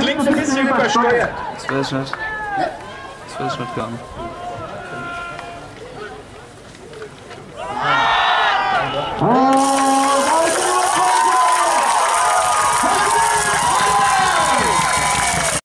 Klingt ein bisschen übersteuert. Das weiß ich nicht. Das weiß ich nicht gar nicht. Ah!